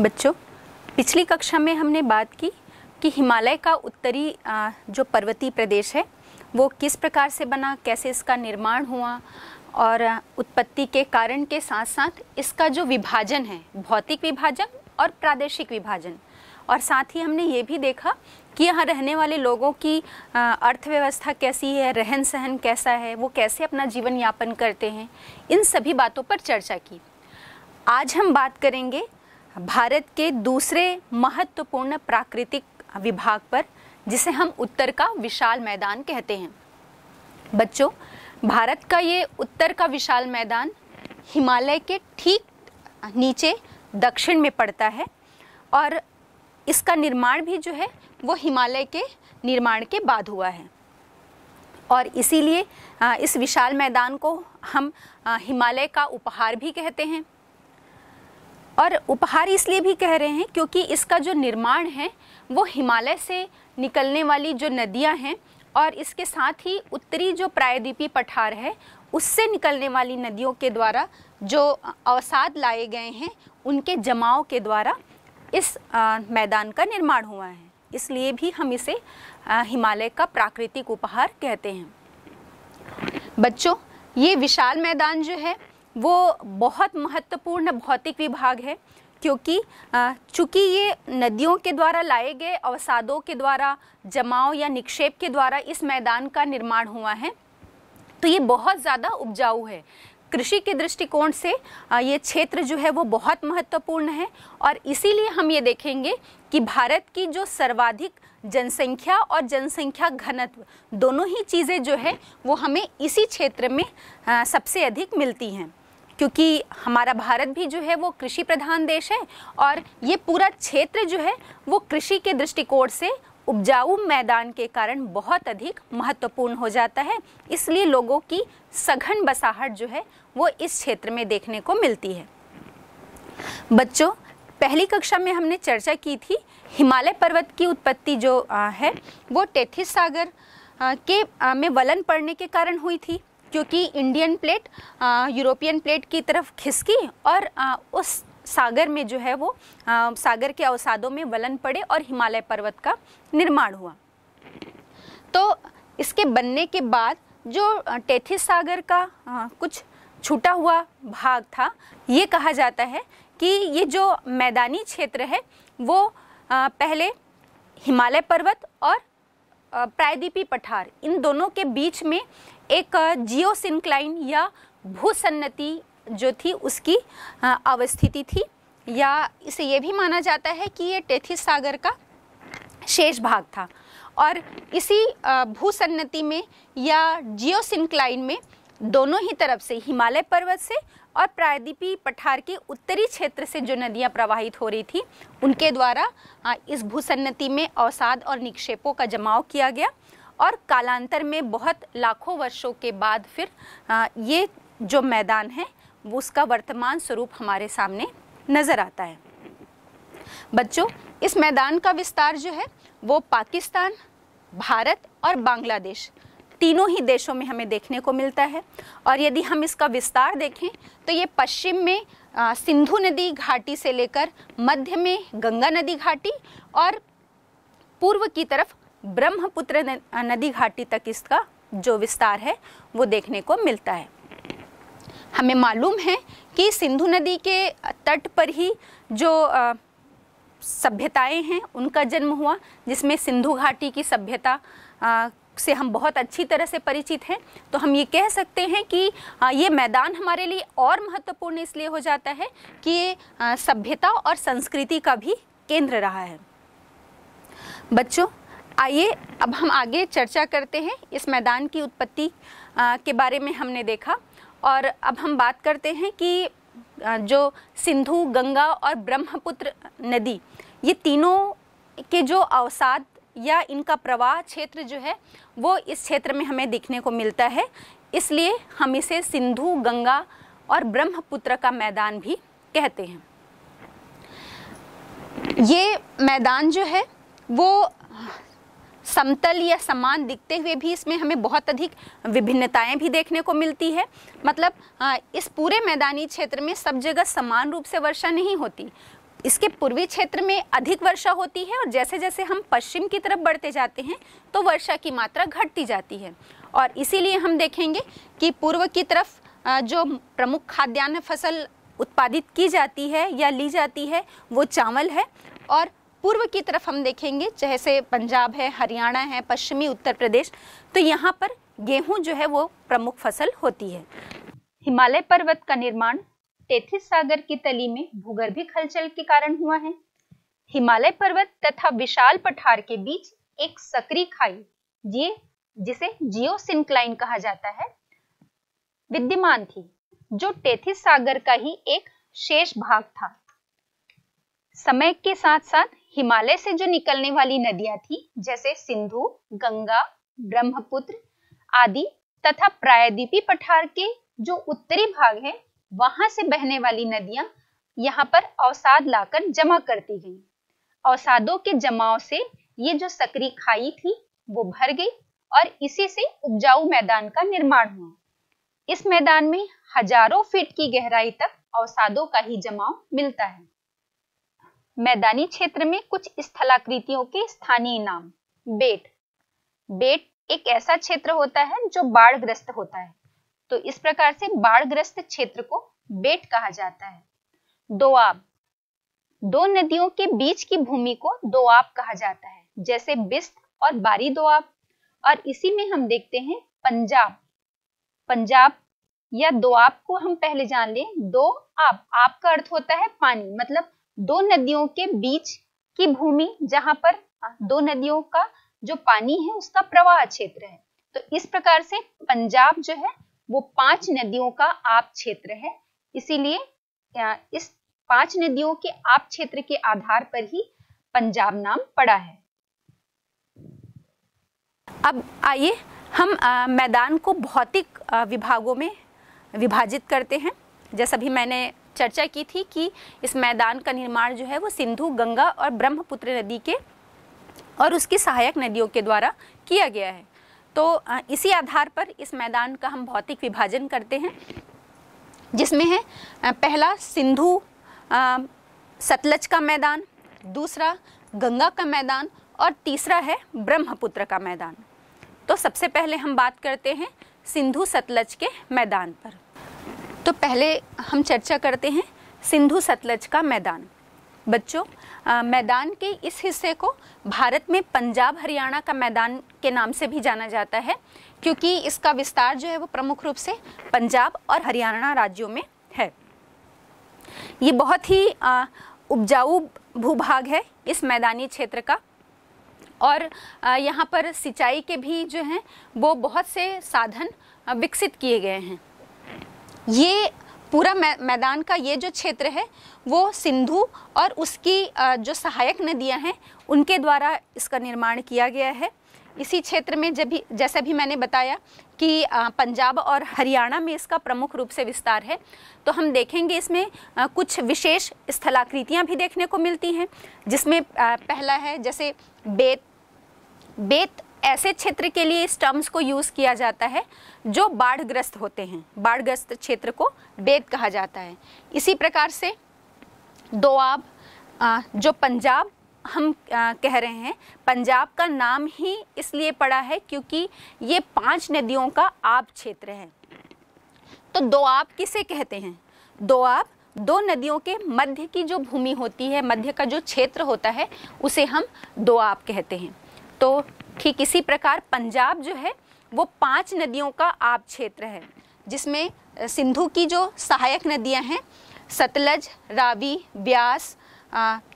बच्चों, पिछली कक्षा में हमने बात की कि हिमालय का उत्तरी जो पर्वतीय प्रदेश है, वो किस प्रकार से बना, कैसे इसका निर्माण हुआ और उत्पत्ति के कारण के साथ साथ इसका जो विभाजन है, भौतिक विभाजन और प्रादेशिक विभाजन। और साथ ही हमने ये भी देखा कि यहाँ रहने वाले लोगों की अर्थव्यवस्था कैसी है रहन सहन कैसा है, वो कैसे अपना जीवन यापन करते हैं, इन सभी बातों पर चर्चा की। आज हम बात करेंगे भारत के दूसरे महत्वपूर्ण प्राकृतिक विभाग पर, जिसे हम उत्तर का विशाल मैदान कहते हैं। बच्चों, भारत का ये उत्तर का विशाल मैदान हिमालय के ठीक नीचे दक्षिण में पड़ता है और इसका निर्माण भी जो है, वो हिमालय के निर्माण के बाद हुआ है। और इसीलिए इस विशाल मैदान को हम हिमालय का उपहार भी कहते हैं। और उपहार इसलिए भी कह रहे हैं क्योंकि इसका जो निर्माण है वो हिमालय से निकलने वाली जो नदियाँ हैं और इसके साथ ही उत्तरी जो प्रायद्वीपीय पठार है उससे निकलने वाली नदियों के द्वारा जो अवसाद लाए गए हैं उनके जमाव के द्वारा इस आ, मैदान का निर्माण हुआ है। इसलिए भी हम इसे हिमालय का प्राकृतिक उपहार कहते हैं। बच्चों ये विशाल मैदान जो है वो बहुत महत्वपूर्ण भौतिक विभाग है, क्योंकि चूँकि ये नदियों के द्वारा लाए गए, अवसादों के द्वारा, जमाव या निक्षेप के द्वारा इस मैदान का निर्माण हुआ है तो ये बहुत ज़्यादा उपजाऊ है। कृषि के दृष्टिकोण से ये क्षेत्र जो है वो बहुत महत्वपूर्ण है, और इसीलिए हम ये देखेंगे कि भारत की जो सर्वाधिक जनसंख्या और जनसंख्या घनत्व, दोनों ही चीज़ें जो है, वो हमें इसी क्षेत्र में सबसे अधिक मिलती हैं। क्योंकि हमारा भारत भी जो है वो कृषि प्रधान देश है और ये पूरा क्षेत्र जो है वो कृषि के दृष्टिकोण से उपजाऊ मैदान के कारण बहुत अधिक महत्वपूर्ण हो जाता है। इसलिए लोगों की सघन बसाहट जो है वो इस क्षेत्र में देखने को मिलती है। बच्चों, पहली कक्षा में हमने चर्चा की थी, हिमालय पर्वत की उत्पत्ति जो है, वो टेथिस सागर के में वलन पड़ने के कारण हुई थी। क्योंकि इंडियन प्लेट यूरोपियन प्लेट की तरफ़ खिसकी और आ, उस सागर में जो है वो आ, सागर के अवसादों में वलन पड़े और हिमालय पर्वत का निर्माण हुआ। तो इसके बनने के बाद जो टेथिस सागर का आ, कुछ छूटा हुआ भाग था ये कहा जाता है कि ये जो मैदानी क्षेत्र है वो आ, पहले हिमालय पर्वत और प्रायद्वीपी पठार इन दोनों के बीच में एक जियोसिंक्लाइन या भूसन्नति जो थी उसकी अवस्थिति थी। या इसे ये भी माना जाता है कि ये टेथिस सागर का शेष भाग था। और इसी भूसन्नति में या जियोसिंक्लाइन में दोनों ही तरफ़ से, हिमालय पर्वत से और प्रायद्वीपीय पठार के उत्तरी क्षेत्र से जो नदियाँ प्रवाहित हो रही थी, उनके द्वारा इस भूसन्नति में अवसाद और निक्षेपों का जमाव किया गया। और कालांतर में बहुत लाखों वर्षों के बाद फिर ये जो मैदान है उसका वर्तमान स्वरूप हमारे सामने नज़र आता है। बच्चों, इस मैदान का विस्तार जो है, वो पाकिस्तान, भारत और बांग्लादेश तीनों ही देशों में हमें देखने को मिलता है। और यदि हम इसका विस्तार देखें तो ये पश्चिम में सिंधु नदी घाटी से लेकर मध्य में गंगा नदी घाटी और पूर्व की तरफ़ ब्रह्मपुत्र नदी घाटी तक इसका जो विस्तार है, वो देखने को मिलता है। हमें मालूम है कि सिंधु नदी के तट पर ही जो सभ्यताएँ हैं, उनका जन्म हुआ, जिसमें सिंधु घाटी की सभ्यता से हम बहुत अच्छी तरह से परिचित हैं। तो हम ये कह सकते हैं कि ये मैदान हमारे लिए और महत्वपूर्ण इसलिए हो जाता है कि ये सभ्यता और संस्कृति का भी केंद्र रहा है। बच्चों आइए, अब हम आगे चर्चा करते हैं इस मैदान की उत्पत्ति के बारे में हमने देखा। और अब हम बात करते हैं कि जो सिंधु, गंगा और ब्रह्मपुत्र नदी, ये तीनों के जो अवसाद या इनका प्रवाह क्षेत्र जो है, वो इस क्षेत्र में हमें देखने को मिलता है। इसलिए हम इसे सिंधु, गंगा और ब्रह्मपुत्र का मैदान भी कहते हैं। ये मैदान जो है, वो समतल या समान दिखते हुए भी इसमें हमें बहुत अधिक विभिन्नताएँ भी देखने को मिलती है। मतलब इस पूरे मैदानी क्षेत्र में सब जगह समान रूप से वर्षा नहीं होती। इसके पूर्वी क्षेत्र में अधिक वर्षा होती है और जैसे जैसे हम पश्चिम की तरफ़ बढ़ते जाते हैं तो वर्षा की मात्रा घटती जाती है। और इसीलिए हम देखेंगे कि पूर्व की तरफ़ जो प्रमुख खाद्यान्न फ़सल उत्पादित की जाती है या ली जाती है, वो चावल है। और पूर्व की तरफ़ हम देखेंगे, जैसे पंजाब है, हरियाणा है, पश्चिमी उत्तर प्रदेश तो यहाँ पर गेहूँ जो है वो प्रमुख फ़सल होती है। हिमालय पर्वत का निर्माण टेथिस सागर की तली में भूगर्भिक हलचल के कारण हुआ है। हिमालय पर्वत तथा विशाल पठार के बीच एक सक्रिय खाई ये जिसे जियो सिंक्लाइन कहा जाता है, विद्यमान थी, जो टेथिस सागर का ही एक शेष भाग था। समय के साथ साथ हिमालय से जो निकलने वाली नदियाँ थी, जैसे सिंधु, गंगा, ब्रह्मपुत्र आदि तथा प्रायद्वीपी पठार के जो उत्तरी भाग है, वहाँ से बहने वाली नदियाँ यहाँ पर अवसाद लाकर जमा करती गई। अवसादों के जमाव से ये जो सक्रिय खाई थी, वो भर गई और इसी से उपजाऊ मैदान का निर्माण हुआ। इस मैदान में हज़ारों फीट की गहराई तक अवसादों का ही जमाव मिलता है। मैदानी क्षेत्र में कुछ स्थलाकृतियों के स्थानीय नाम। बेट। बेट एक ऐसा क्षेत्र होता है जो बाढ़ग्रस्त होता है। तो इस प्रकार से बाढ़ग्रस्त क्षेत्र को बेट कहा जाता है। दोआब। दो नदियों के बीच की भूमि को दोआब कहा जाता है, जैसे बिस्त और बारी दोआब। और इसी में हम देखते हैं पंजाब। पंजाब या दोआब को हम पहले जान लें। दो आब आप का अर्थ होता है पानी मतलब दो नदियों के बीच की भूमि जहाँ पर दो नदियों का जो पानी है उसका प्रवाह क्षेत्र है। तो इस प्रकार से पंजाब जो है वो पाँच नदियों का आप क्षेत्र है। इसीलिए इस पाँच नदियों के आप क्षेत्र के आधार पर ही पंजाब नाम पड़ा है। अब आइए हम आ, मैदान को भौतिक विभागों में विभाजित करते हैं। जैसा भी मैंने चर्चा की थी कि इस मैदान का निर्माण जो है वो सिंधु, गंगा और ब्रह्मपुत्र नदी के और उसकी सहायक नदियों के द्वारा किया गया है। तो इसी आधार पर इस मैदान का हम भौतिक विभाजन करते हैं, जिसमें है पहला सिंधु सतलज का मैदान, दूसरा गंगा का मैदान और तीसरा है ब्रह्मपुत्र का मैदान। तो सबसे पहले हम बात करते हैं सिंधु सतलज के मैदान पर। तो पहले हम चर्चा करते हैं सिंधु सतलज का मैदान। बच्चों मैदान के इस हिस्से को भारत में पंजाब हरियाणा का मैदान के नाम से भी जाना जाता है, क्योंकि इसका विस्तार जो है वो प्रमुख रूप से पंजाब और हरियाणा राज्यों में है। ये बहुत ही उपजाऊ भूभाग है इस मैदानी क्षेत्र का। और यहाँ पर सिंचाई के भी जो हैं, वो बहुत से साधन विकसित किए गए हैं। ये पूरा मैदान का ये जो क्षेत्र है, वो सिंधु और उसकी जो सहायक नदियाँ हैं, उनके द्वारा इसका निर्माण किया गया है। इसी क्षेत्र में जब भी, जैसा भी मैंने बताया कि पंजाब और हरियाणा में इसका प्रमुख रूप से विस्तार है तो हम देखेंगे इसमें कुछ विशेष स्थलाकृतियाँ भी देखने को मिलती हैं, जिसमें पहला है जैसे बेत बेत ऐसे क्षेत्र के लिए इस टर्म्स को यूज़ किया जाता है, जो बाढ़ग्रस्त होते हैं। बाढ़ग्रस्त क्षेत्र को बेत कहा जाता है। इसी प्रकार से दोआब जो पंजाब, हम कह रहे हैं, पंजाब का नाम ही इसलिए पड़ा है क्योंकि ये पाँच नदियों का आब क्षेत्र है। तो दोआब किसे कहते हैं? दोआब दो नदियों के मध्य की जो भूमि होती है, मध्य का जो क्षेत्र होता है, उसे हम दोआब कहते हैं। तो ठीक इसी प्रकार पंजाब जो है, वो पाँच नदियों का आप क्षेत्र है, जिसमें सिंधु की जो सहायक नदियाँ हैं, सतलज, रावी, ब्यास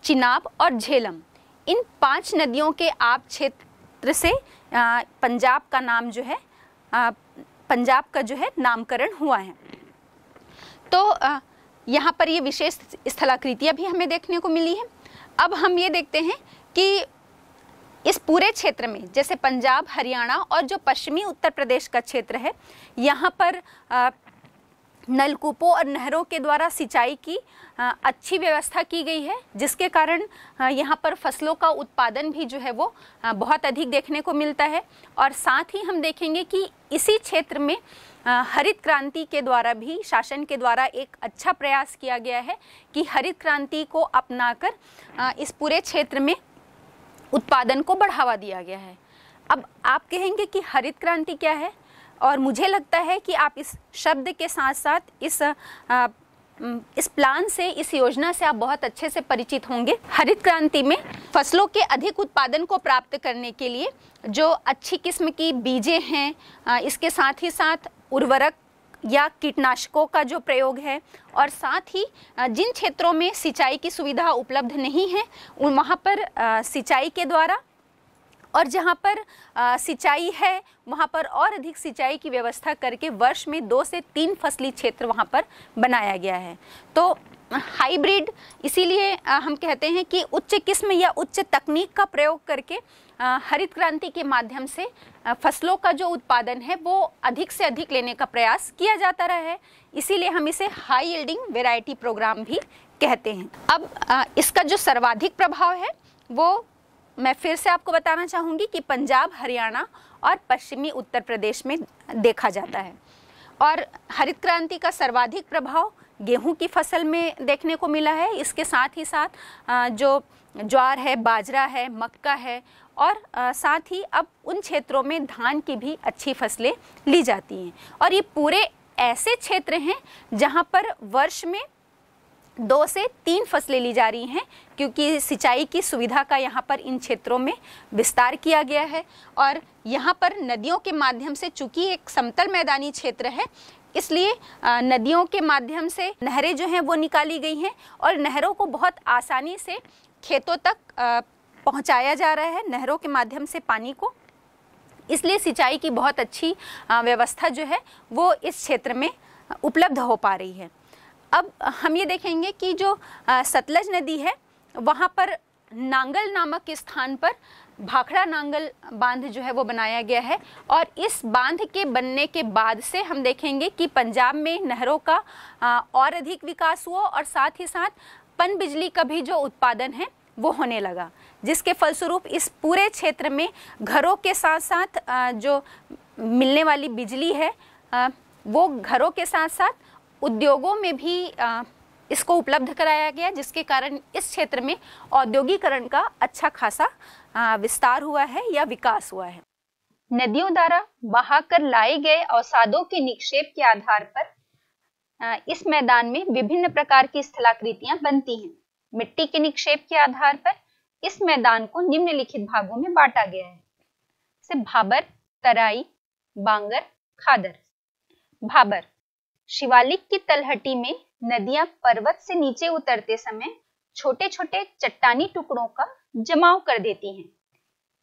चिनाब और झेलम, इन पाँच नदियों के आप क्षेत्र से पंजाब का नाम जो है पंजाब का जो है नामकरण हुआ है। तो यहाँ पर ये विशेष स्थलाकृतियाँ भी हमें देखने को मिली है। अब हम ये देखते हैं कि इस पूरे क्षेत्र में, जैसे पंजाब, हरियाणा और जो पश्चिमी उत्तर प्रदेश का क्षेत्र है, यहाँ पर नलकूपों और नहरों के द्वारा सिंचाई की अच्छी व्यवस्था की गई है, जिसके कारण यहाँ पर फ़सलों का उत्पादन भी जो है वो बहुत अधिक देखने को मिलता है। और साथ ही हम देखेंगे कि इसी क्षेत्र में हरित क्रांति के द्वारा भी, शासन के द्वारा एक अच्छा प्रयास किया गया है कि हरित क्रांति को अपनाकर इस पूरे क्षेत्र में उत्पादन को बढ़ावा दिया गया है। अब आप कहेंगे कि हरित क्रांति क्या है? और मुझे लगता है कि आप इस शब्द के साथ साथ इस आ, इस प्लान से इस योजना से आप बहुत अच्छे से परिचित होंगे। हरित क्रांति में फ़सलों के अधिक उत्पादन को प्राप्त करने के लिए जो अच्छी किस्म की बीजें हैं इसके साथ ही साथ उर्वरक या कीटनाशकों का जो प्रयोग है और साथ ही जिन क्षेत्रों में सिंचाई की सुविधा उपलब्ध नहीं है वहाँ पर सिंचाई के द्वारा और जहाँ पर सिंचाई है, वहाँ पर और अधिक सिंचाई की व्यवस्था करके वर्ष में दो से तीन फसली क्षेत्र वहाँ पर बनाया गया है। तो हाइब्रिड इसीलिए हम कहते हैं कि उच्च किस्म या उच्च तकनीक का प्रयोग करके हरित क्रांति के माध्यम से फ़सलों का जो उत्पादन है, वो अधिक से अधिक लेने का प्रयास किया जाता रहा है। इसीलिए हम इसे हाई यील्डिंग वेराइटी प्रोग्राम भी कहते हैं। अब इसका जो सर्वाधिक प्रभाव है, वो मैं फिर से आपको बताना चाहूँगी कि पंजाब, हरियाणा और पश्चिमी उत्तर प्रदेश में देखा जाता है। और हरित क्रांति का सर्वाधिक प्रभाव गेहूँ की फ़सल में देखने को मिला है। इसके साथ ही साथ जो ज्वार है, बाजरा है, मक्का है और साथ ही अब उन क्षेत्रों में धान की भी अच्छी फ़सलें ली जाती हैं। और ये पूरे ऐसे क्षेत्र हैं जहाँ पर वर्ष में दो से तीन फ़सलें ली जा रही हैं, क्योंकि सिंचाई की सुविधा का यहाँ पर इन क्षेत्रों में विस्तार किया गया है। और यहाँ पर नदियों के माध्यम से चूँकि एक समतल मैदानी क्षेत्र है, इसलिए नदियों के माध्यम से नहरें जो हैं वो निकाली गई हैं और नहरों को बहुत आसानी से खेतों तक पहुँचाया जा रहा है नहरों के माध्यम से पानी को। इसलिए सिंचाई की बहुत अच्छी व्यवस्था जो है, वो इस क्षेत्र में उपलब्ध हो पा रही है। अब हम ये देखेंगे कि जो सतलज नदी है, वहाँ पर नांगल नामक स्थान पर भाखड़ा नांगल बाँध जो है, वो बनाया गया है। और इस बाँध के बनने के बाद से हम देखेंगे कि पंजाब में नहरों का और अधिक विकास हुआ और साथ ही साथ पन बिजली का भी जो उत्पादन है, वो होने लगा। जिसके फलस्वरूप इस पूरे क्षेत्र में घरों के साथ साथ जो मिलने वाली बिजली है वो घरों के साथ साथ उद्योगों में भी इसको उपलब्ध कराया गया, जिसके कारण इस क्षेत्र में औद्योगिकरण का अच्छा खासा विस्तार हुआ है या विकास हुआ है। नदियों द्वारा बहाकर लाए गए अवसादों के निक्षेप के आधार पर इस मैदान में विभिन्न प्रकार की स्थलाकृतियाँ बनती हैं। मिट्टी के निक्षेप के आधार पर इस मैदान को निम्नलिखित भागों में बांटा गया है। से भाबर, तराई, बांगर, खादर। भाबर, शिवालिक की तलहटी में नदियाँ पर्वत से नीचे उतरते समय छोटे छोटे चट्टानी टुकड़ों का जमाव कर देती हैं।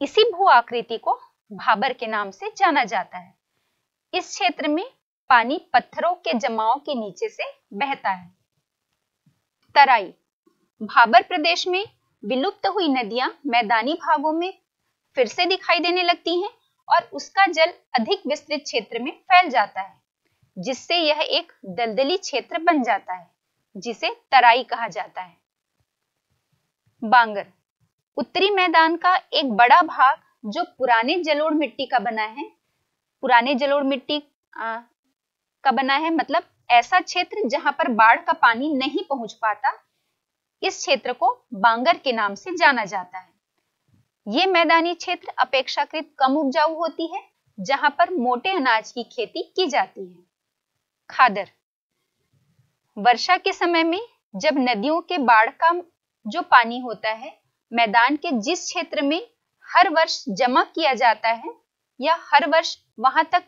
इसी भू आकृति को भाबर के नाम से जाना जाता है। इस क्षेत्र में पानी पत्थरों के जमाव के नीचे से बहता है। तराई, भाबर प्रदेश में विलुप्त हुई नदियाँ मैदानी भागों में फिर से दिखाई देने लगती हैं और उसका जल अधिक विस्तृत क्षेत्र में फैल जाता है जिससे यह एक दलदली क्षेत्र बन जाता है जिसे तराई कहा जाता है। बांगर उत्तरी मैदान का एक बड़ा भाग जो पुराने जलोढ़ मिट्टी का बना है पुराने जलोढ़ मिट्टी आ, का बना है मतलब ऐसा क्षेत्र जहाँ पर बाढ़ का पानी नहीं पहुँच पाता इस क्षेत्र को बांगर के नाम से जाना जाता है। ये मैदानी क्षेत्र अपेक्षाकृत कम उपजाऊ होती है, जहाँ पर मोटे अनाज की खेती की जाती है। खादर। वर्षा के समय में जब नदियों के बाढ़ का जो पानी होता है, मैदान के जिस क्षेत्र में हर वर्ष जमा किया जाता है, या हर वर्ष वहाँ तक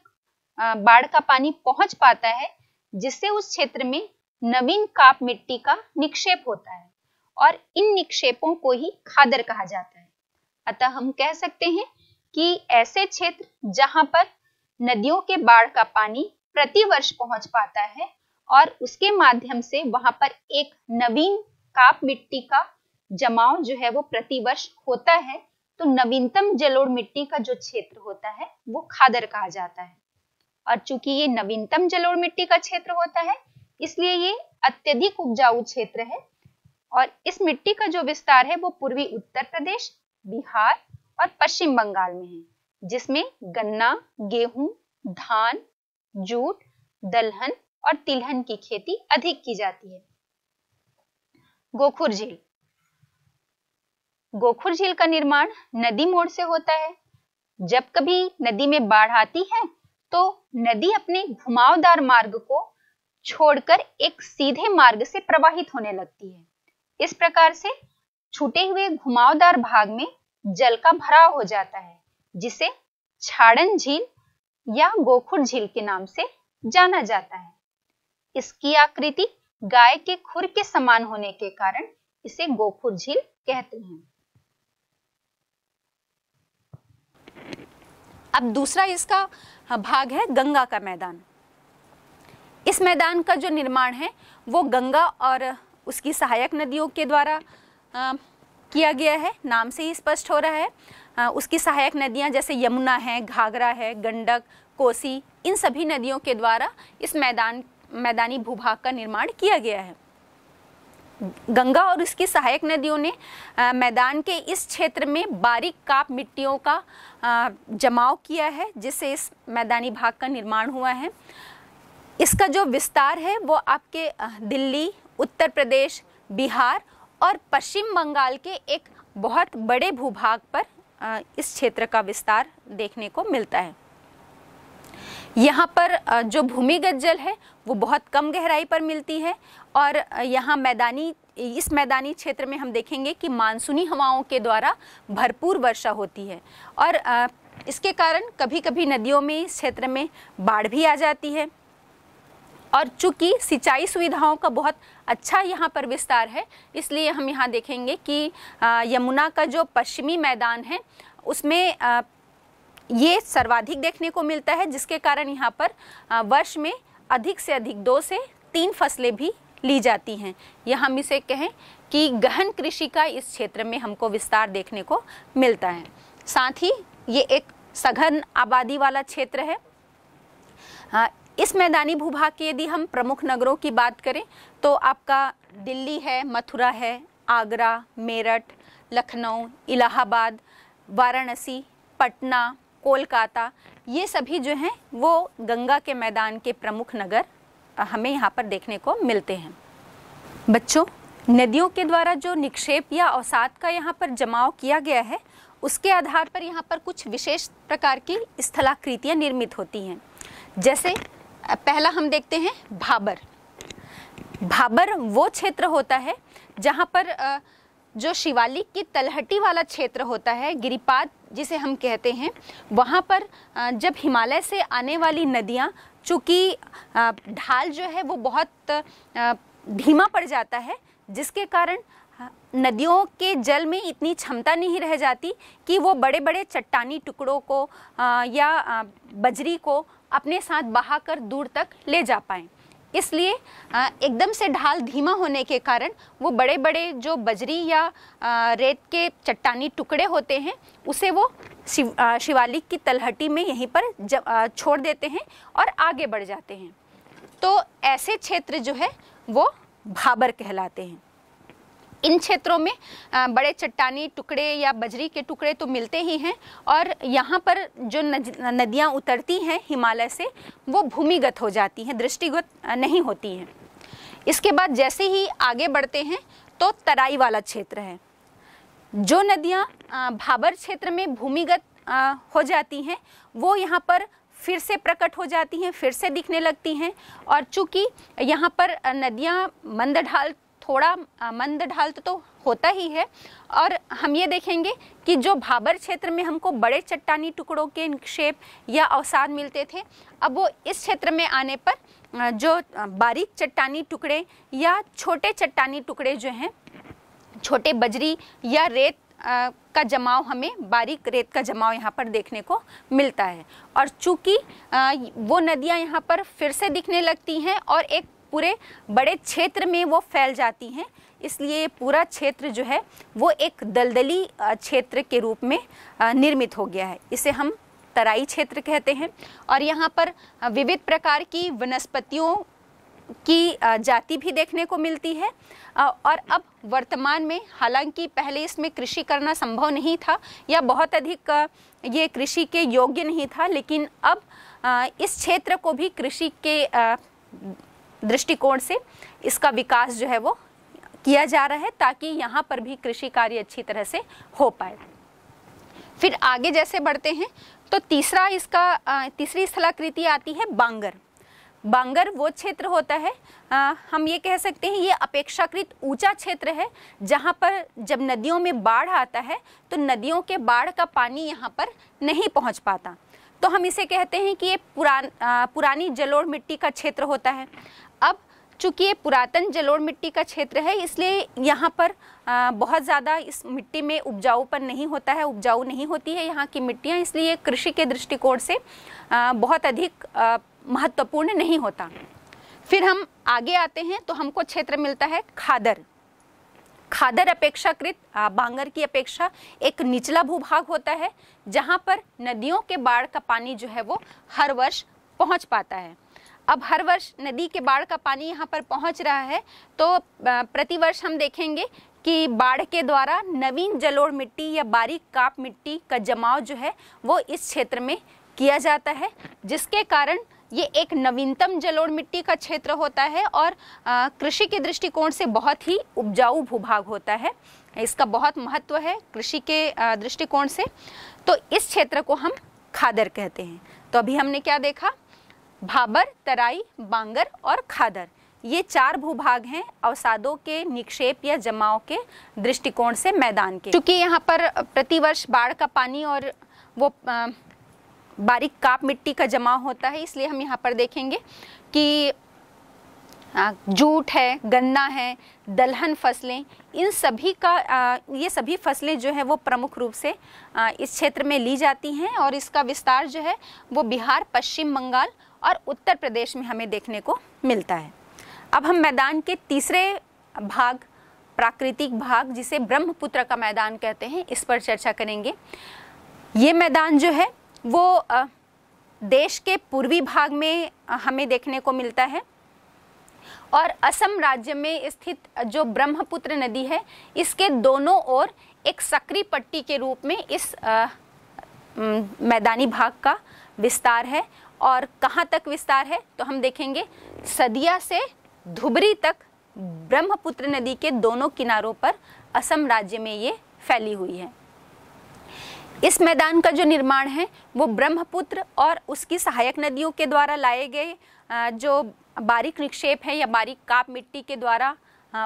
बाढ़ का पानी पहुँच पाता है, जिससे उस क्षेत्र में नवीन काप मिट्टी का निक्षेप होता है। और इन निक्षेपों को ही खादर कहा जाता है। अतः हम कह सकते हैं कि ऐसे क्षेत्र जहाँ पर नदियों के बाढ़ का पानी प्रति वर्ष पहुँच पाता है और उसके माध्यम से वहाँ पर एक नवीन काप मिट्टी का जमाव जो है वो प्रति वर्ष होता है तो नवीनतम जलोढ़ मिट्टी का जो क्षेत्र होता है वो खादर कहा जाता है। और चूँकि ये नवीनतम जलोढ़ मिट्टी का क्षेत्र होता है, इसलिए ये अत्यधिक उपजाऊ क्षेत्र है और इस मिट्टी का जो विस्तार है वो पूर्वी उत्तर प्रदेश, बिहार और पश्चिम बंगाल में है, जिसमें गन्ना, गेहूँ, धान, जूट, दलहन और तिलहन की खेती अधिक की जाती है। गोखुर झील। गोखुर झील का निर्माण नदी मोड़ से होता है। जब कभी नदी में बाढ़ आती है तो नदी अपने घुमावदार मार्ग को छोड़कर एक सीधे मार्ग से प्रवाहित होने लगती है। इस प्रकार से छूटे हुए घुमावदार भाग में जल का भराव हो जाता है, जिसे छाड़न झील या गोखुर झील के नाम से जाना जाता है। इसकी आकृति गाय के खुर के समान होने के कारण इसे गोखुर झील कहते हैं। अब दूसरा इसका भाग है गंगा का मैदान। इस मैदान का जो निर्माण है, वो गंगा और उसकी सहायक नदियों के द्वारा आ, किया गया है नाम से ही स्पष्ट हो रहा है। आ, उसकी सहायक नदियाँ जैसे यमुना है घाघरा है गंडक कोसी इन सभी नदियों के द्वारा इस मैदान मैदानी भूभाग का निर्माण किया गया है। गंगा और उसकी सहायक नदियों ने आ, मैदान के इस क्षेत्र में बारीक काप मिट्टियों का आ, जमाव किया है जिससे इस मैदानी भाग का निर्माण हुआ है। इसका जो विस्तार है वो आपके दिल्ली उत्तर प्रदेश, बिहार और पश्चिम बंगाल के एक बहुत बड़े भूभाग पर इस क्षेत्र का विस्तार देखने को मिलता है। यहाँ पर जो भूमिगत जल है, वो बहुत कम गहराई पर मिलती है और यहाँ मैदानी, इस मैदानी क्षेत्र में हम देखेंगे कि मानसूनी हवाओं के द्वारा भरपूर वर्षा होती है और इसके कारण कभी कभी नदियों में, इस क्षेत्र में बाढ़ भी आ जाती है। और चूँकि सिंचाई सुविधाओं का बहुत अच्छा यहाँ पर विस्तार है, इसलिए हम यहाँ देखेंगे कि यमुना का जो पश्चिमी मैदान है, उसमें ये सर्वाधिक देखने को मिलता है, जिसके कारण यहाँ पर वर्ष में अधिक से अधिक दो से तीन फ़सलें भी ली जाती हैं। यह हम इसे कहें कि गहन कृषि का इस क्षेत्र में हमको विस्तार देखने को मिलता है। साथ ही ये एक सघन आबादी वाला क्षेत्र है। इस मैदानी भूभाग के यदि हम प्रमुख नगरों की बात करें तो आपका दिल्ली है, मथुरा है, आगरा, मेरठ, लखनऊ, इलाहाबाद, वाराणसी, पटना, कोलकाता, ये सभी जो हैं, वो गंगा के मैदान के प्रमुख नगर हमें यहाँ पर देखने को मिलते हैं। बच्चों, नदियों के द्वारा जो निक्षेप या अवसाद का यहाँ पर जमाव किया गया है, उसके आधार पर यहाँ पर कुछ विशेष प्रकार की स्थलाकृतियाँ निर्मित होती हैं। जैसे पहला हम देखते हैं भाबर। भाबर वो क्षेत्र होता है जहाँ पर जो शिवालिक की तलहटी वाला क्षेत्र होता है, गिरिपाद जिसे हम कहते हैं, वहाँ पर जब हिमालय से आने वाली नदियाँ, चूँकि ढाल जो है वो बहुत धीमा पड़ जाता है, जिसके कारण नदियों के जल में इतनी क्षमता नहीं रह जाती कि वो बड़े बड़े चट्टानी टुकड़ों को या बजरी को अपने साथ बहाकर दूर तक ले जा पाएँ। इसलिए एकदम से ढाल धीमा होने के कारण वो बड़े बड़े जो बजरी या रेत के चट्टानी टुकड़े होते हैं, उसे वो शिव शिवालिक की तलहटी में यहीं पर छोड़ देते हैं और आगे बढ़ जाते हैं। तो ऐसे क्षेत्र जो है, वो भाबर कहलाते हैं। इन क्षेत्रों में बड़े चट्टानी टुकड़े या बजरी के टुकड़े तो मिलते ही हैं और यहाँ पर जो नदियाँ उतरती हैं हिमालय से, वो भूमिगत हो जाती हैं, दृष्टिगत नहीं होती हैं। इसके बाद जैसे ही आगे बढ़ते हैं तो तराई वाला क्षेत्र है। जो नदियाँ भाबर क्षेत्र में भूमिगत हो जाती हैं, वो यहाँ पर फिर से प्रकट हो जाती हैं, फिर से दिखने लगती हैं और चूँकि यहाँ पर नदियाँ मंद ढाल थोड़ा मंद ढाल तो होता ही है। और हम ये देखेंगे कि जो भाबर क्षेत्र में हमको बड़े चट्टानी टुकड़ों के निक्षेप या अवसाद मिलते थे, अब वो इस क्षेत्र में आने पर जो बारीक चट्टानी टुकड़े या छोटे चट्टानी टुकड़े जो हैं, छोटे बजरी या रेत का जमाव हमें, बारीक रेत का जमाव यहाँ पर देखने को मिलता है। और चूँकि वो नदियाँ यहाँ पर फिर से दिखने लगती हैं और एक पूरे बड़े क्षेत्र में वो फैल जाती हैं। इसलिए पूरा क्षेत्र जो है, वो एक दलदली क्षेत्र के रूप में निर्मित हो गया है। इसे हम तराई क्षेत्र कहते हैं और यहाँ पर विविध प्रकार की वनस्पतियों की जाति भी देखने को मिलती है। और अब वर्तमान में, हालाँकि पहले इसमें कृषि करना संभव नहीं था या बहुत अधिक ये कृषि के योग्य नहीं था, लेकिन अब इस क्षेत्र को भी कृषि के दृष्टिकोण से इसका विकास जो है वो किया जा रहा है ताकि यहाँ पर भी कृषि कार्य अच्छी तरह से हो पाए। फिर आगे जैसे बढ़ते हैं तो तीसरा इसका तीसरी स्थलाकृति आती है बांगर। बांगर वो क्षेत्र होता है आ, हम ये कह सकते हैं ये अपेक्षाकृत ऊँचा क्षेत्र है जहाँ पर जब नदियों में बाढ़ आता है तो नदियों के बाढ़ का पानी यहाँ पर नहीं पहुँच पाता। तो हम इसे कहते हैं कि ये पुरान आ, पुरानी जलोढ़ मिट्टी का क्षेत्र होता है। अब चूँकि ये पुरातन जलोढ़ मिट्टी का क्षेत्र है, इसलिए यहाँ पर बहुत ज़्यादा इस मिट्टी में उपजाऊपन नहीं होता है, उपजाऊ नहीं होती है यहाँ की मिट्टियाँ, इसलिए कृषि के दृष्टिकोण से बहुत अधिक महत्वपूर्ण नहीं होता। फिर हम आगे आते हैं तो हमको क्षेत्र मिलता है खादर। खादर अपेक्षाकृत बांगर की अपेक्षा एक निचला भूभाग होता है, जहाँ पर नदियों के बाढ़ का पानी जो है वो हर वर्ष पहुँच पाता है। अब हर वर्ष नदी के बाढ़ का पानी यहाँ पर पहुँच रहा है तो प्रतिवर्ष हम देखेंगे कि बाढ़ के द्वारा नवीन जलोढ़ मिट्टी या बारीक काप मिट्टी का जमाव जो है, वो इस क्षेत्र में किया जाता है, जिसके कारण ये एक नवीनतम जलोढ़ मिट्टी का क्षेत्र होता है और कृषि के दृष्टिकोण से बहुत ही उपजाऊ भूभाग होता है। इसका बहुत महत्व है कृषि के दृष्टिकोण से। तो इस क्षेत्र को हम खादर कहते हैं। तो अभी हमने क्या देखा? भाबर, तराई, बांगर और खादर। ये चार भूभाग हैं अवसादों के, निक्षेप या जमाव के दृष्टिकोण से मैदान के। क्योंकि यहाँ पर प्रतिवर्ष बाढ़ का पानी और वो बारीक काप मिट्टी का जमाव होता है, इसलिए हम यहाँ पर देखेंगे कि जूट है, गन्ना है, दलहन फ़सलें, इन सभी का ये सभी फ़सलें जो है वो प्रमुख रूप से इस क्षेत्र में ली जाती हैं और इसका विस्तार जो है वो बिहार, पश्चिम बंगाल और उत्तर प्रदेश में हमें देखने को मिलता है। अब हम मैदान के तीसरे भाग, प्राकृतिक भाग, जिसे ब्रह्मपुत्र का मैदान कहते हैं, इस पर चर्चा करेंगे। ये मैदान जो है, वो देश के पूर्वी भाग में हमें देखने को मिलता है। और असम राज्य में स्थित जो ब्रह्मपुत्र नदी है, इसके दोनों ओर एक सक्रिय पट्टी के रूप में इस मैदानी भाग का विस्तार है और कहाँ तक विस्तार है तो हम देखेंगे सदिया से धुबरी तक ब्रह्मपुत्र नदी के दोनों किनारों पर असम राज्य में ये फैली हुई है। इस मैदान का जो निर्माण है, वो ब्रह्मपुत्र और उसकी सहायक नदियों के द्वारा लाए गए जो बारीक निक्षेप है या बारीक काप मिट्टी के द्वारा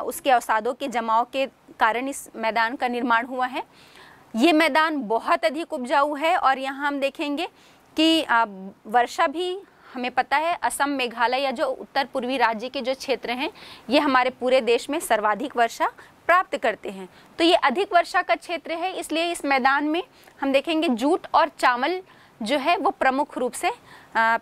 उसके अवसादों के जमाव के कारण इस मैदान का निर्माण हुआ है। ये मैदान बहुत अधिक उपजाऊ है और यहाँ हम देखेंगे कि वर्षा भी हमें पता है असम मेघालय या जो उत्तर पूर्वी राज्य के जो क्षेत्र हैं ये हमारे पूरे देश में सर्वाधिक वर्षा प्राप्त करते हैं। तो ये अधिक वर्षा का क्षेत्र है इसलिए इस मैदान में हम देखेंगे जूट और चावल जो है वो प्रमुख रूप से आ,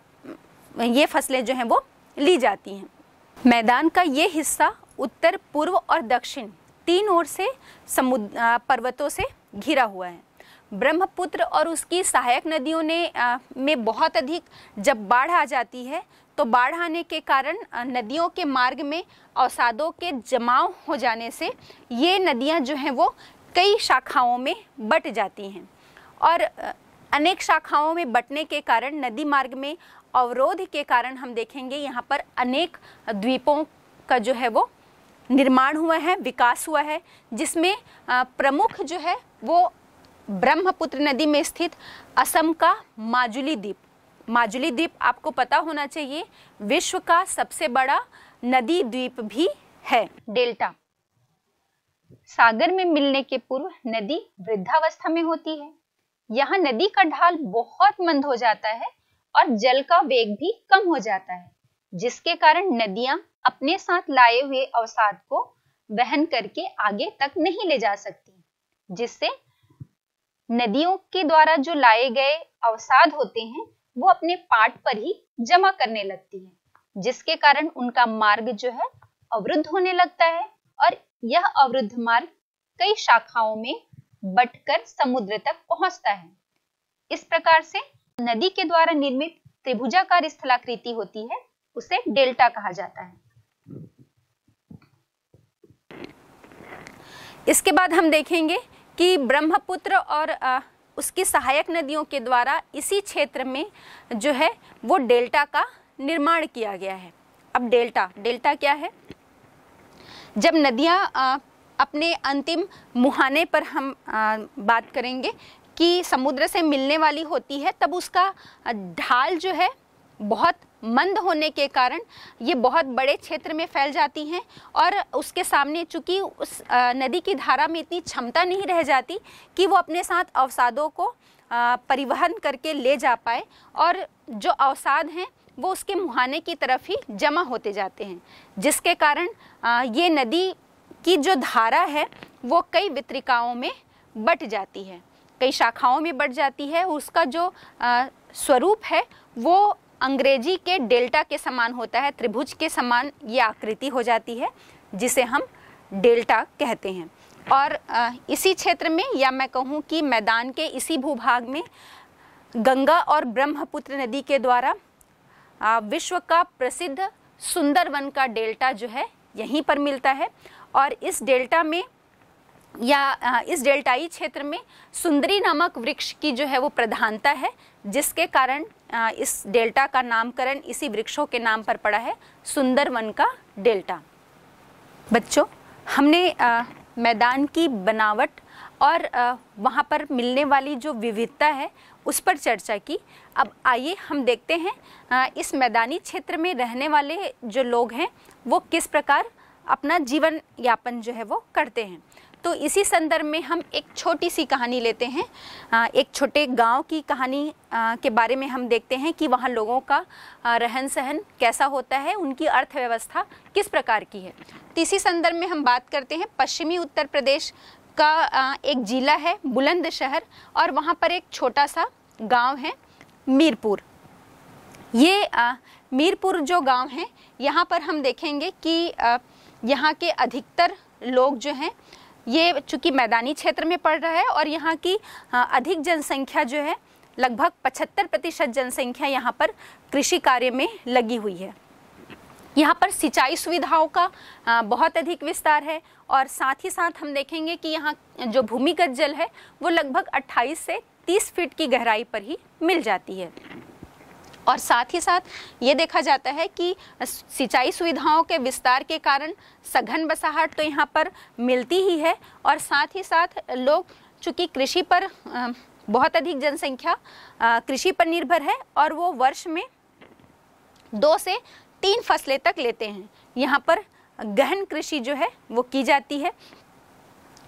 ये फ़सलें जो हैं वो ली जाती हैं। मैदान का ये हिस्सा उत्तर पूर्व और दक्षिण तीन ओर से समुद्र पर्वतों से घिरा हुआ है। ब्रह्मपुत्र और उसकी सहायक नदियों ने आ, में बहुत अधिक जब बाढ़ आ जाती है तो बाढ़ आने के कारण नदियों के मार्ग में अवसादों के जमाव हो जाने से ये नदियाँ जो हैं वो कई शाखाओं में बट जाती हैं। और अनेक शाखाओं में बटने के कारण नदी मार्ग में अवरोध के कारण हम देखेंगे यहाँ पर अनेक द्वीपों का जो है वो निर्माण हुआ है, विकास हुआ है, जिसमें प्रमुख जो है वो ब्रह्मपुत्र नदी में स्थित असम का माजुली द्वीप। माजुली द्वीप आपको पता होना चाहिए, विश्व का सबसे बड़ा नदी द्वीप भी है। डेल्टा। सागर में मिलने के पूर्व नदी वृद्धावस्था में होती है। यहाँ नदी का ढाल बहुत मंद हो जाता है और जल का वेग भी कम हो जाता है, जिसके कारण नदियाँ अपने साथ लाए हुए अवसाद को वहन करके आगे तक नहीं ले जा सकती, जिससे नदियों के द्वारा जो लाए गए अवसाद होते हैं, वो अपने पार्ट पर ही जमा करने लगती है, जिसके कारण उनका मार्ग जो है अवरुद्ध होने लगता है और यह अवरुद्ध मार्ग कई शाखाओं में बटकर समुद्र तक पहुँचता है। इस प्रकार से नदी के द्वारा निर्मित त्रिभुजाकार स्थलाकृति होती है, उसे डेल्टा कहा जाता है। इसके बाद हम देखेंगे कि ब्रह्मपुत्र और आ, उसकी सहायक नदियों के द्वारा इसी क्षेत्र में जो है वो डेल्टा का निर्माण किया गया है। अब डेल्टा डेल्टा क्या है? जब नदियाँ अपने अंतिम मुहाने पर हम आ, बात करेंगे कि समुद्र से मिलने वाली होती है तब उसका ढाल जो है बहुत मंद होने के कारण ये बहुत बड़े क्षेत्र में फैल जाती हैं और उसके सामने चूँकि उस नदी की धारा में इतनी क्षमता नहीं रह जाती कि वो अपने साथ अवसादों को परिवहन करके ले जा पाए और जो अवसाद हैं वो उसके मुहाने की तरफ़ ही जमा होते जाते हैं। जिसके कारण ये नदी की जो धारा है वो कई वितरिकाओं में बट जाती है, कई शाखाओं में बट जाती है। उसका जो स्वरूप है वो अंग्रेज़ी के डेल्टा के समान होता है, त्रिभुज के समान ये आकृति हो जाती है, जिसे हम डेल्टा कहते हैं। और इसी क्षेत्र में, या मैं कहूँ कि मैदान के इसी भूभाग में, गंगा और ब्रह्मपुत्र नदी के द्वारा विश्व का प्रसिद्ध सुंदरवन का डेल्टा जो है, यहीं पर मिलता है। और इस डेल्टा में या इस डेल्टाई क्षेत्र में सुंदरी नामक वृक्ष की जो है वो प्रधानता है, जिसके कारण इस डेल्टा का नामकरण इसी वृक्षों के नाम पर पड़ा है सुंदर वन का डेल्टा। बच्चों, हमने मैदान की बनावट और वहाँ पर मिलने वाली जो विविधता है, उस पर चर्चा की। अब आइए हम देखते हैं इस मैदानी क्षेत्र में रहने वाले जो लोग हैं, वो किस प्रकार अपना जीवन यापन जो है वो करते हैं। तो इसी संदर्भ में हम एक छोटी सी कहानी लेते हैं। एक छोटे गाँव की कहानी के बारे में हम देखते हैं कि वहाँ लोगों का रहन सहन कैसा होता है, उनकी अर्थव्यवस्था किस प्रकार की है। तो इसी संदर्भ में हम बात करते हैं, पश्चिमी उत्तर प्रदेश का एक जिला है बुलंद शहर और वहाँ पर एक छोटा सा गाँव है मीरपुर। ये मीरपुर जो गाँव है, यहाँ पर हम देखेंगे कि यहाँ के अधिकतर लोग जो हैं ये चूँकि मैदानी क्षेत्र में पड़ रहा है और यहाँ की अधिक जनसंख्या जो है, लगभग 75 प्रतिशत जनसंख्या यहाँ पर कृषि कार्य में लगी हुई है। यहाँ पर सिंचाई सुविधाओं का बहुत अधिक विस्तार है और साथ ही साथ हम देखेंगे कि यहाँ जो भूमिगत जल है, वो लगभग 28 से 30 फीट की गहराई पर ही मिल जाती है। और साथ ही साथ ये देखा जाता है कि सिंचाई सुविधाओं के विस्तार के कारण सघन बसाहट तो यहाँ पर मिलती ही है और साथ ही साथ लोग चूँकि कृषि पर बहुत अधिक जनसंख्या कृषि पर निर्भर है और वो वर्ष में दो से तीन फ़सलें तक लेते हैं। यहाँ पर गहन कृषि जो है वो की जाती है।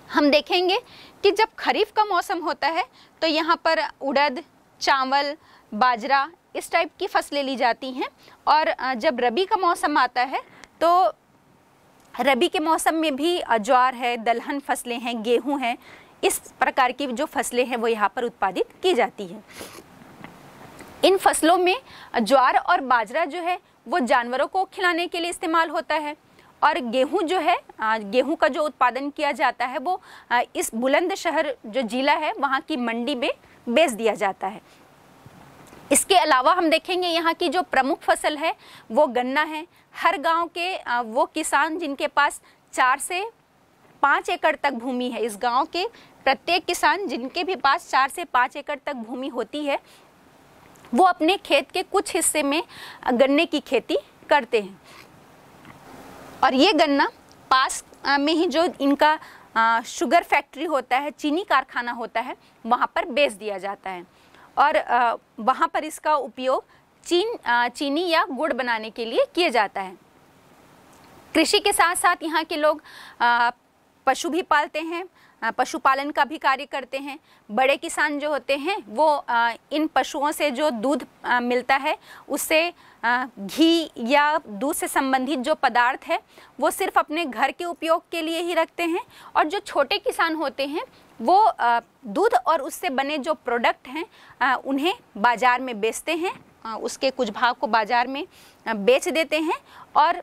हम देखेंगे कि जब खरीफ का मौसम होता है तो यहाँ पर उड़द, चावल, बाजरा इस टाइप की फ़सलें ली जाती हैं। और जब रबी का मौसम आता है तो रबी के मौसम में भी ज्वार है, दलहन फ़सलें हैं, गेहूँ हैं, इस प्रकार की जो फ़सलें हैं, वो यहाँ पर उत्पादित की जाती हैं। इन फ़सलों में ज्वार और बाजरा जो है, वो जानवरों को खिलाने के लिए इस्तेमाल होता है। और गेहूँ जो है गेहूँ का जो उत्पादन किया जाता है, वो इस बुलंद शहर जो जिला है, वहाँ की मंडी में बेच दिया जाता है। इसके अलावा हम देखेंगे यहाँ की जो प्रमुख फ़सल है, वो गन्ना है। हर गाँव के वो किसान जिनके पास चार से पाँच एकड़ तक भूमि है, इस गाँव के प्रत्येक किसान जिनके भी पास चार से पाँच एकड़ तक भूमि होती है, वो अपने खेत के कुछ हिस्से में गन्ने की खेती करते हैं। और ये गन्ना पास में ही जो इनका शुगर फैक्ट्री होता है, चीनी कारखाना होता है, वहाँ पर बेच दिया जाता है। और वहाँ पर इसका उपयोग चीन चीनी या गुड़ बनाने के लिए किया जाता है। कृषि के साथ साथ यहाँ के लोग पशु भी पालते हैं पशुपालन का भी कार्य करते हैं। बड़े किसान जो होते हैं, वो इन पशुओं से जो दूध मिलता है, उससे घी या दूध से संबंधित जो पदार्थ है, वो सिर्फ़ अपने घर के उपयोग के लिए ही रखते हैं। और जो छोटे किसान होते हैं वो दूध और उससे बने जो प्रोडक्ट हैं उन्हें बाज़ार में बेचते हैं उसके कुछ भाग को बाज़ार में बेच देते हैं और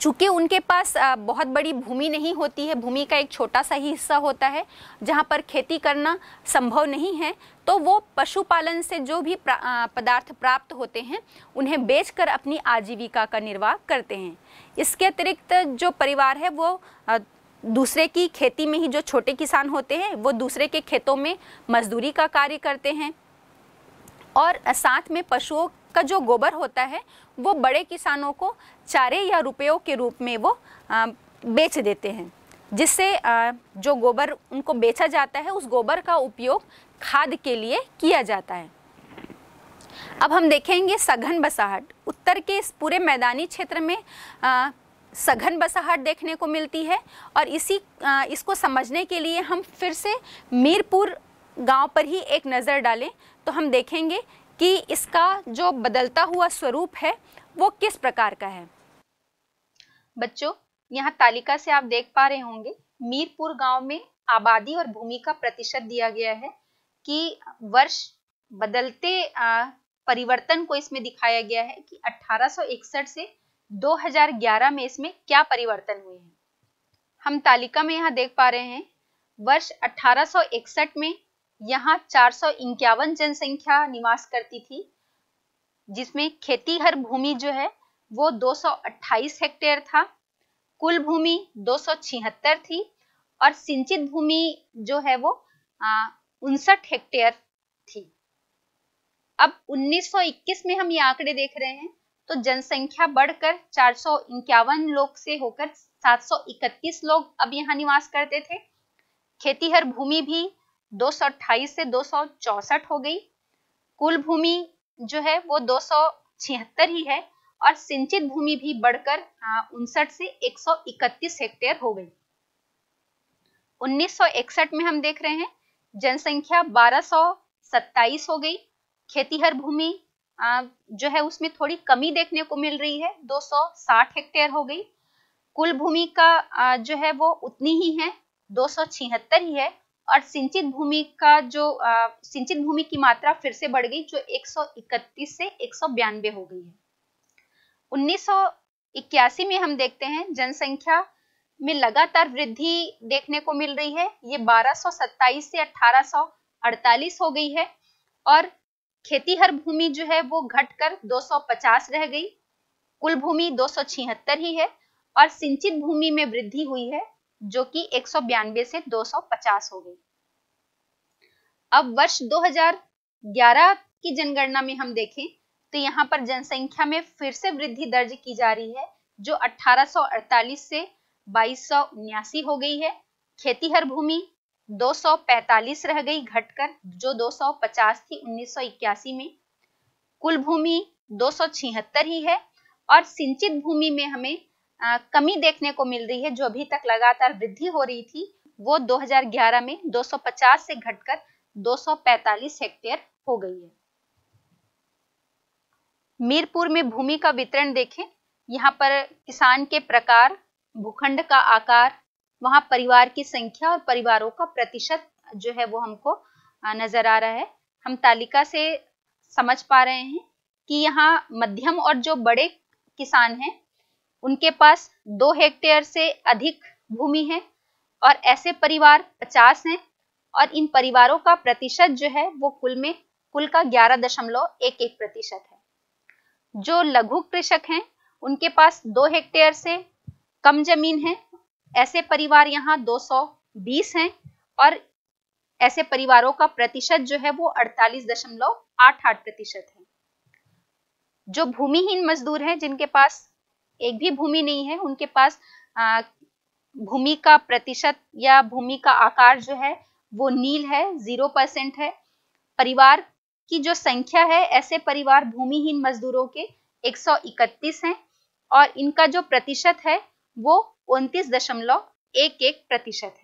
चूँकि उनके पास बहुत बड़ी भूमि नहीं होती है, भूमि का एक छोटा सा ही हिस्सा होता है, जहाँ पर खेती करना संभव नहीं है तो वो पशुपालन से जो भी पदार्थ प्राप्त होते हैं, उन्हें बेचकर अपनी आजीविका का निर्वाह करते हैं। इसके अतिरिक्त जो परिवार है, वो दूसरे की खेती में ही जो छोटे किसान होते हैं, वो दूसरे के खेतों में मजदूरी का कार्य करते हैं। और साथ में पशुओं का जो गोबर होता है, वो बड़े किसानों को चारे या रुपयों के रूप में वो बेच देते हैं। जिससे जो गोबर उनको बेचा जाता है, उस गोबर का उपयोग खाद के लिए किया जाता है। अब हम देखेंगे सघन बसाहट। उत्तर के इस पूरे मैदानी क्षेत्र में सघन बसाहट देखने को मिलती है और इसी आ, इसको समझने के लिए हम फिर से मीरपुर गाँव पर ही एक नज़र डालें तो हम देखेंगे कि इसका जो बदलता हुआ स्वरूप है वो किस प्रकार का है। बच्चों यहाँ तालिका से आप देख पा रहे होंगे मीरपुर गाँव में आबादी और भूमि का प्रतिशत दिया गया है कि वर्ष बदलते परिवर्तन को इसमें दिखाया गया है कि 1861 से 2011 में इसमें क्या परिवर्तन हुए हैं? हम तालिका में यहाँ देख पा रहे हैं, वर्ष 1861 में यहाँ चार सौ इक्यावन जनसंख्या निवास करती थी, जिसमें खेती हर भूमि जो है वो 228 हेक्टेयर था, कुल भूमि दो सौ छिहत्तर थी और सिंचित भूमि जो है वो उनसठ हेक्टेयर थी। अब 1921 में हम ये आंकड़े देख रहे हैं तो जनसंख्या बढ़कर चार सौ इक्यावन लोग से होकर 731 लोग अब यहाँ निवास करते थे। खेतीहर भूमि भी 228 से दो हो गई। कुल भूमि जो है वो दो सौ छिहत्तर ही है और सिंचित भूमि भी बढ़कर उनसठ से 131 हेक्टेयर हो गई। 1961 में हम देख रहे हैं, जनसंख्या 1227 हो गई। खेतीहर भूमि जो है उसमें थोड़ी कमी देखने को मिल रही है। 260 हेक्टेयर हो गई। कुल भूमि का जो है वो उतनी ही है, दो ही है। और सिंचित भूमि का जो सिंचित भूमि की मात्रा फिर से बढ़ गई, जो 131 से एक हो गई है। 1981 में हम देखते हैं, जनसंख्या में लगातार वृद्धि देखने को मिल रही है। ये 1227 से 1848 हो गई है। और खेती हर भूमि जो है वो घटकर 250 रह गई। कुल भूमि दो सौ छिहत्तर ही है और सिंचित भूमि में वृद्धि हुई है, जो कि एक से 250 हो गई। अब वर्ष 2011 की जनगणना में हम देखें तो यहाँ पर जनसंख्या में फिर से वृद्धि दर्ज की जा रही है, जो 1848 से बाईस हो गई है। खेतीहर भूमि 245 रह गई घटकर जो 250 थी 1981 में। कुल भूमि दो सौ छिहत्तर ही है और सिंचित भूमि में हमें आ, कमी देखने को मिल रही है। जो अभी तक लगातार वृद्धि हो रही थी वो 2011 में 250 से घटकर 245 हेक्टेयर हो गई है। मीरपुर में भूमि का वितरण देखें यहाँ पर किसान के प्रकार भूखंड का आकार वहाँ परिवार की संख्या और परिवारों का प्रतिशत जो है वो हमको नज़र आ रहा है। हम तालिका से समझ पा रहे हैं कि यहाँ मध्यम और जो बड़े किसान हैं, उनके पास दो हेक्टेयर से अधिक भूमि है और ऐसे परिवार 50 हैं और इन परिवारों का प्रतिशत जो है वो कुल में, कुल का ग्यारह दशमलव एक एक प्रतिशत है। जो लघु कृषक हैं, उनके पास दो हेक्टेयर से कम ज़मीन है ऐसे परिवार यहाँ 220 हैं और ऐसे परिवारों का प्रतिशत जो है वो अड़तालीस दशमलव आठ आठ प्रतिशत है। जो भूमिहीन मजदूर हैं, जिनके पास एक भी भूमि नहीं है, उनके पास भूमि का प्रतिशत या भूमि का आकार जो है वो नील है, ज़ीरो परसेंट है। परिवार की जो संख्या है, ऐसे परिवार भूमिहीन मजदूरों के 131 हैं और इनका जो प्रतिशत है वो उनतीस दशमलव एक एक प्रतिशत है।